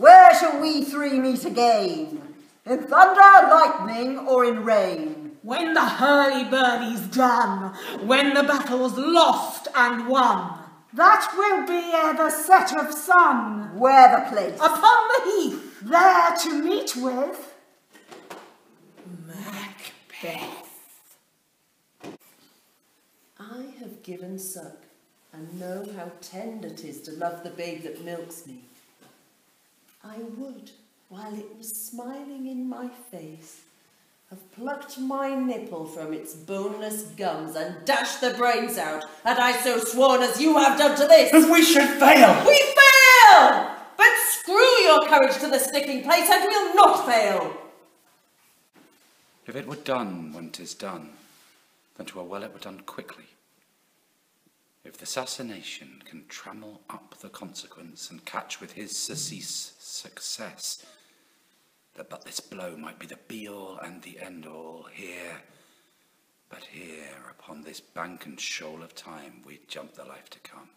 Where shall we three meet again? In thunder, lightning, or in rain? When the hurly-burly's done, when the battle's lost and won. That will be ere the set of sun. Where the place? Upon the heath. There to meet with. Macbeth. I have given suck, and know how tender 'tis to love the babe that milks me. I would, while it was smiling in my face, have plucked my nipple from its boneless gums and dashed the brains out, had I so sworn as you have done to this. If we should fail! We fail! But screw your courage to the sticking place, and we'll not fail. If it were done when 'tis done, then 'twere well it were done quickly. If the assassination can trammel up the consequence and catch with his surcease success, that but this blow might be the be-all and the end-all here, but here upon this bank and shoal of time we jump the life to come.